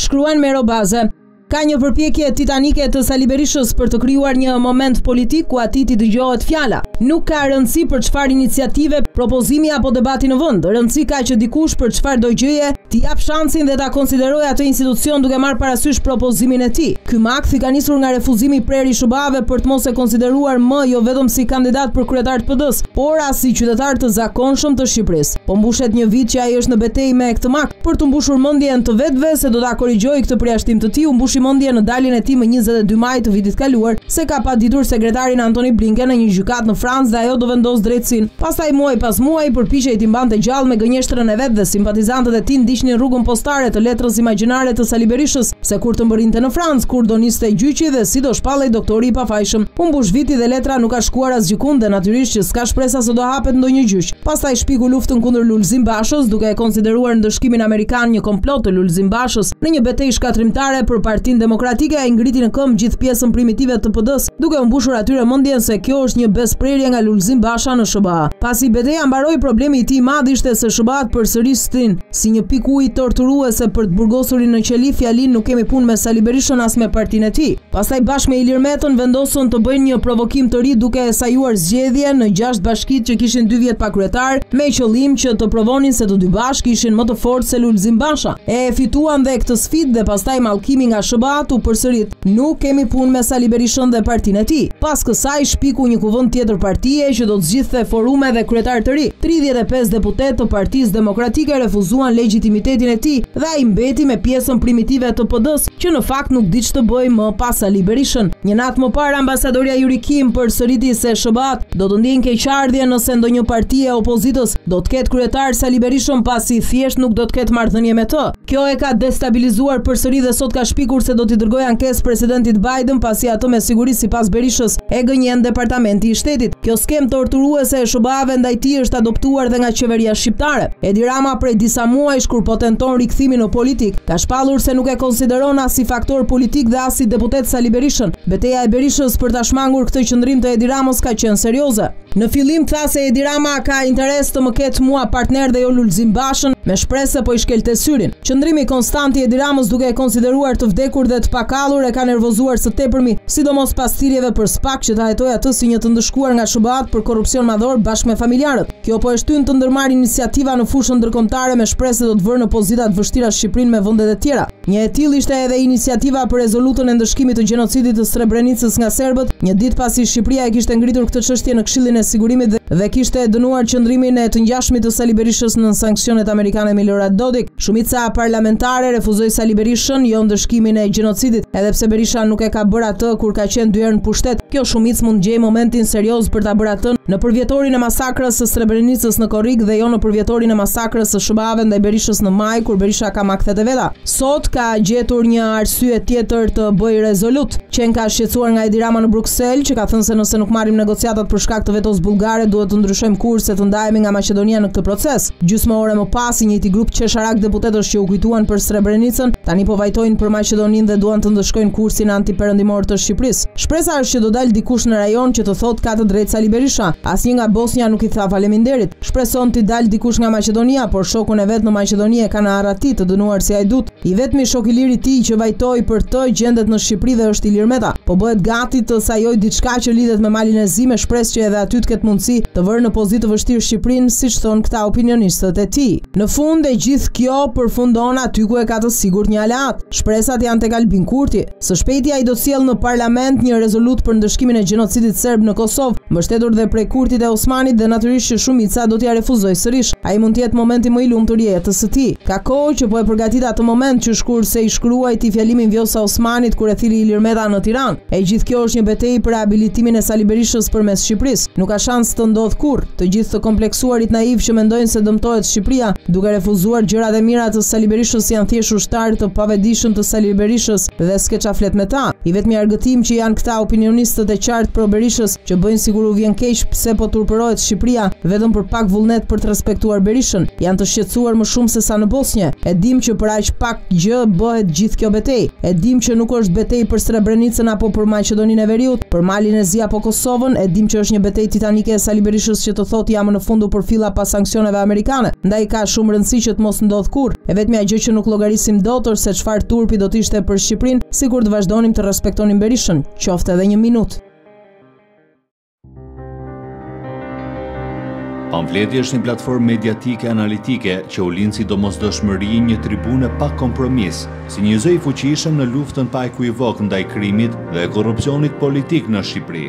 Shkruan Mero Baze. Ka një përpjekje titanike të Sali Berishës për të krijuar një moment politik ku atij t'i dëgjohet fjala. Nuk ka rëndësi për çfarë iniciative, propozimi apo debati në vend, rëndësi ka që dikush për çfarë do gjëje t'i japë shansin dhe ta konsiderojë atë institucion duke marrë parasysh propozimin e tij. Ky makth i ka nisur nga refuzimi i prerë i SHBA-ve për të mos e konsideruar më jo vetëm si kandidat për kryetar PD-së, por as si qytetar të zakonshëm të Shqipërisë. Po mbushet një vit që ai është në betejë me këtë makth, për t'u mbushur mendjen të vetëve se do ta korrigjojë këtë përjashtim të tij, u mbushi mendjen në daljen e tij më njëzet e dy maj të vitit kaluar se ka paditur sekretarin Antony Blinken në një gjykatë në Francë dhe ajo do vendosë drejtësinë. Pastaj muaj pas muaji përpiqej t'i mbante gjallë me gënjeshtrën e vet dhe simpatizantët e tij ndiqnin rrugën postare të letrës imagjinare të Sali Berishës, Se kur të mbërrinte në Francë, kur do niste gjyqi dhe si do shpallej doktori i pafajshëm. U mbush viti dhe letra nuk ka shkuar asgjëkund dhe natyrisht që s'ka shpresa se do hapet ndonjë gjyq. Pastaj shpiku luftën kundër Lulzim Bashës, duke e konsideruar ndëshkimin amerikan një komplot të Lulzim Bashës. Në një betejë shkatrimtare për Partinë Demokratike ai ngriti në këmbë gjithë pjesën primitive të PD-së, duke u mbushur atyre mendjen se kjo është një besëprerje nga Lulzim Basha në SHBA. Pasi beteja mbaroi, problemi i tij i madh ishte se SHBA-të përsërisnin. Si një pikë uji torturuese për të burgosurin në qeli fjalinë nuk kemi punë me Sali Berishën as me partinë e tij. Pastaj bashkë me Ilir Metën vendosën të bëjnë një provokim të ri duke sajuar zgjedhje në gjashtë bashkitë që kishin dy vjet pa kryetar me qëllim që të provonin se të dy bashkë ishin më të fortë se Lulzim Basha. E fituan dhe këtë sfidë dhe pastaj mallkimi nga SHBA-të u përsërit. Nuk kemi punë me Sali Berishën dhe partinë e tij. Pas kësaj shpiku një kuvend tjetër partie që do të zgjidhte forume dhe kryetar të ri. Tridhjetë e pesë deputetë të Partisë Demokratike refuzuan legjitimitetin e tij dhe ai mbeti me pjesën primitive të PD-së që në fakt nuk di ç'të bëjë më pa Sali Berishën. Një natë më parë ambasadorja Yuri Kim përsëriti se SHBA-të do të ndjejnë keqardhje nëse ndonjë parti e opozitës do të ketë kryetar Sali Berishën pasi thjesht nuk do të ketë marrëdhënie me të. Kjo e ka destabilizuar përsëri dhe sot ka shpikur se do t'i dërgojë ankesë presidentit Biden, pasi atë me siguri sipas Berishës e gënjen Departamenti i Shtetit. Kjo skemë torturuese e SHBA-ve ndaj tij është adoptuar dhe nga qeveria shqiptare. Edi Rama prej disa muajsh kur po tenton rikthimin në politikë, ka shpallur se nuk e konsideron as si faktor politik dhe as si deputet Sali Berishën. Beteja e Berishës për ta shmangur këtë qëndrim të Edi Ramës ka qenë serioze. Në fillim tha se Edi Rama ka interes të më ketë mua partner dhe jo Lulzim Bashën, me shpresë se po i shkelte syrin. Qëndrimi konstant i Edi Ramës duke e konsideruar të vdekur dhe të pakallur e ka nervozuar së tepërmi, sidomos pas thirrjeve për SPAK që ta hetojë atë si një të ndëshkuar nga SHBA-të për korrupsion madhor bashkë me familjarët. Kjo po e shtyn të ndërmarrë iniciativa në fushën ndërkombëtare me shpresë se do të vërë në pozita të vështira Shqipërinë me vendet e tjera. Një e tillë ishte edhe iniciativa për rezolutën e ndëshkimit të gjenocidit të Srebrenicës nga serbët, një ditë pasi Shqipëria e kishte ngritur këtë çështje në Këshillin e Sigurimit dhe kishte dënuar qëndrimin e të ngjashmit të Sali Berishës nën sanksionet amerikane Milorad Dodik. Shumica parlamentare refuzoi Sali Berishën, jo ndëshkimin e gjenocidit, edhe pse Berisha nuk e ka bërë atë kur ka qenë dy herë në pushtet. Kjo shumicë mund të gjejë momentin serioz për ta bërë atë në përvjetorin e masakrës së Srebrenicës në korrik dhe jo në përvjetorin e masakrës së SHBA-ve ndaj Berishës në maj kur Berisha Ka makthet e veta. Sot ka gjetur një arsye tjetër të bëjë rezolutë. Qenka shqetësuar nga Edi Rama në Bruksel, që ka thënë se nëse nuk marrim negociatat për shkak të vetos bullgare, duhet të ndryshojmë kurs e të ndahemi nga Maqedonia në këtë proces. Gjysmë ore më pas, i njëjti grup qesharak deputetësh që u kujtuan për Srebrenicën, tani po vajtojnë për Maqedoninë dhe duan të ndëshkojnë kursin antiperëndimor të Shqipërisë. Shpresa është që do dalë dikush në rajon që të thotë ka të drejtë Sali Berisha. Asnjë nga Bosnja nuk i tha faleminderit. Shpreson t'i dalë dikush nga Maqedonia, por shokun e vet në Maqedoni e ka në arrati të dënuar si hajdut. I vetmi shok i lirë i tij që vajtoi për të gjendet në Shqipëri dhe është Ilir Meta. Po bëhet gati të sajojë diçka që lidhet me Malin e Zi me shpresë që edhe aty të ketë mundësi të vërë në pozitë të vështirë Shqipërinë, siç thonë këta opinionistët e tij. Në fund, e gjithë kjo përfundon aty ku e ka të sigurt një aleat. Shpresat janë tek Albin Kurti. Së shpejti ai do të sjellë në parlament një rezolutë për ndëshkimin e gjenocidit serb në Kosovë, mbështetur dhe prej Kurtit e Osmanit dhe natyrisht që shumica do t'ia refuzojë sërish. Ai mund të jetë momenti më i lumtur i jetës së tij. Ka kohë që po e përgatit atë moment, qysh kur se i shkruajti fjalimin Vjosa Osmanit kur e thirri Ilir Meta në Tiranë. E gjithë kjo është një betejë për rehabilitimin e Sali Berishës përmes Shqipërisë. Nuk ka shans të ndodhë kurrë. Të gjithë të kompleksuarit naivë që mendojnë se dëmtohet Shqipëria duke refuzuar gjërat e mira të Sali Berishës janë thjesht Ar të pavetëdijshëm të Sali Berishës dhe s'ke ça flet me ta. I vetmi argëtim që janë këta opinionistët e qartë pro Berishës që bëjnë sikur u vjen keq pse po turpërohet Shqipëria vetëm për pak vullnet për të respektuar Berishën. Janë të shqetësuar më shumë sesa në Bosnje. E dimë që për aq pak gjë bëhet gjithë kjo betejë. E dimë që nuk është betejë për Srebrenicën apo për Maqedoninë e Veriut, për Malin e Zi apo Kosovën, e dimë që është një betejë titanike e Sali Berishës që të thotë ja më në fund u përfilla pas sanksioneve amerikane, ndaj ka shumë rëndësi që të mos ndodhë kurrë. E vetmja gjë që nuk llogarisim dot është se çfarë turpi do të ishte për Shqipërinë, sikur të vazhdonim të respektonim Berishën, qoftë edhe një minutë. Pamfleti është një platformë mediatike analitike që u lind si domosdoshmëri e një tribune pa kompromis, si një zë i fuqishëm në luftën pa ekuivok ndaj krimit dhe korrupsionit politik në Shqipëri.